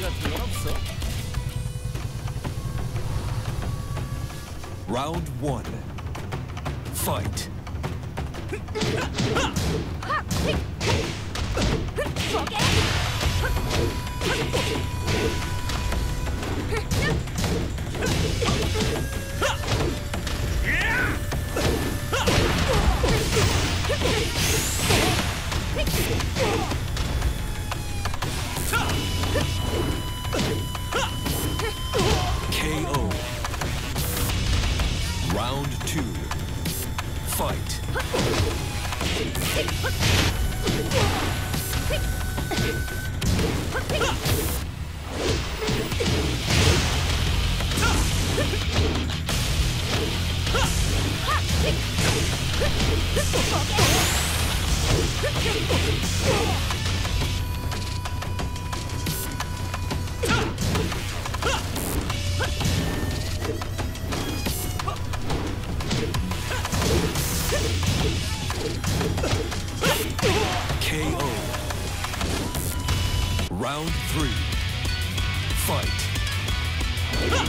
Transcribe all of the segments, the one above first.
같은 건 없어? Round one. Fight. KO Round three. Fight!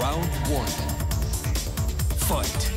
Round one. Fight.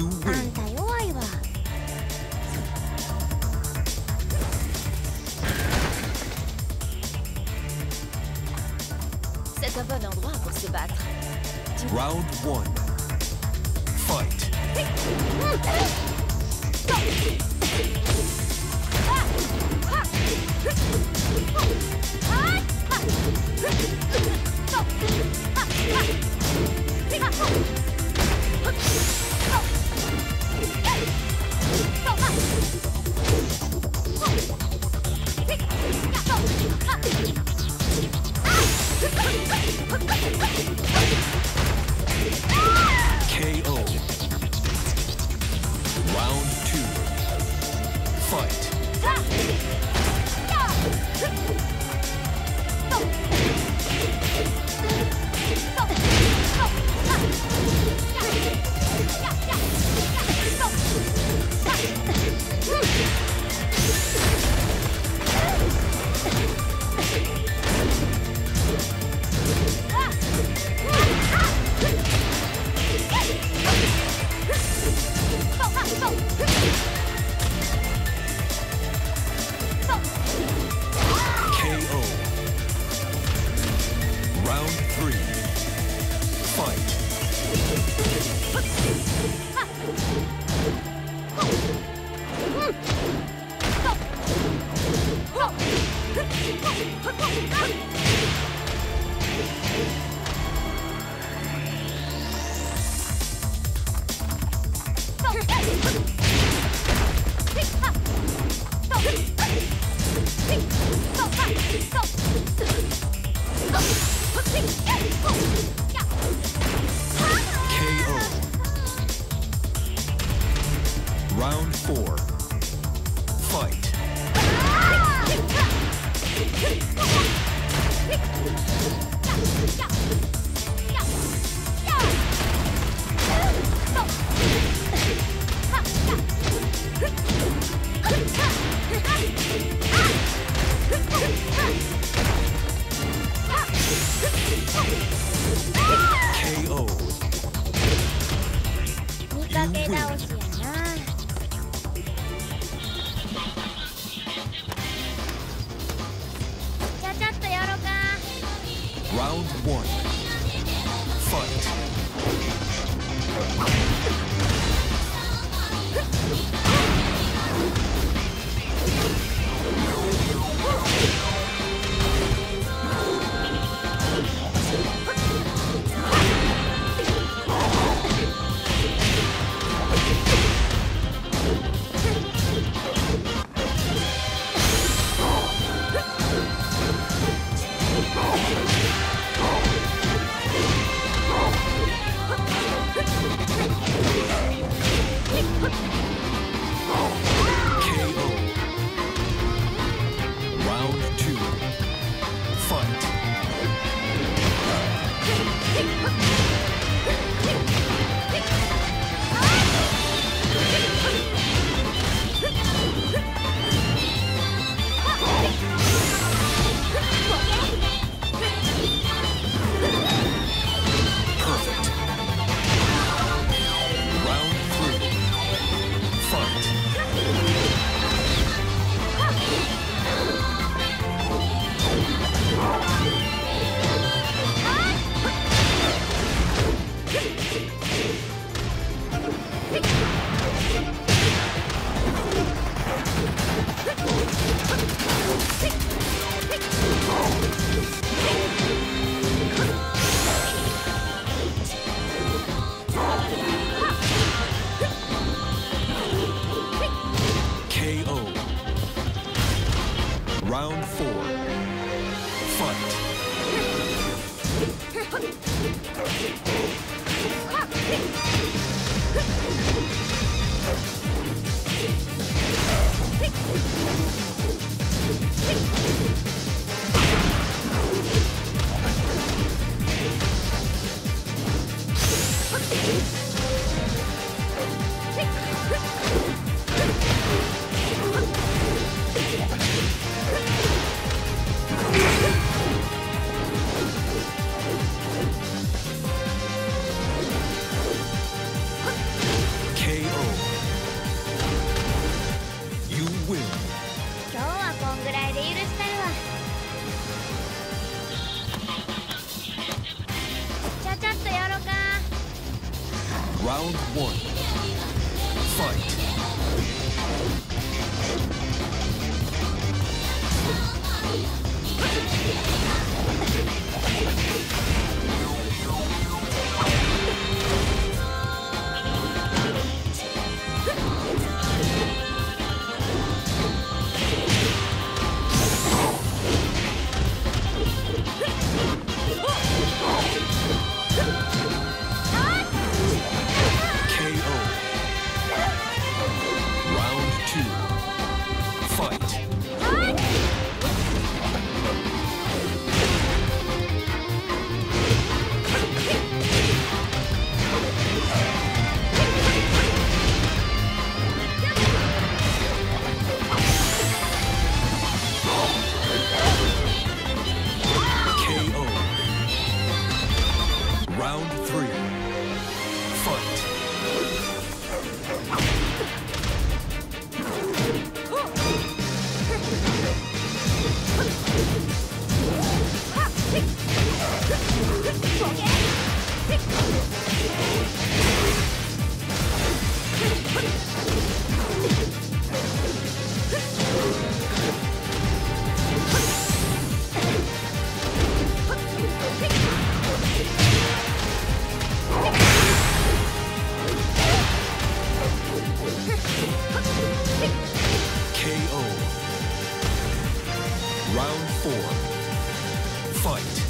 you win. あんた弱いわ。C'est un bon endroit pour se battre. Round one. Fight. Ah! Three. Fight. Round four. Fight.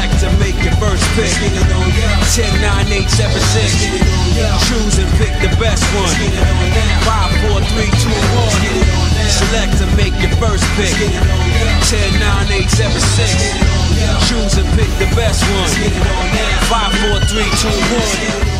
Select to make your first pick. 10, 9, 8, 7, 6. Choose and pick the best one. 5, 4, 3, 2, 1. Select to make your first pick. 10, 9, 8, 7, 6. Choose and pick the best one. 5, 4, 3, 2, 1.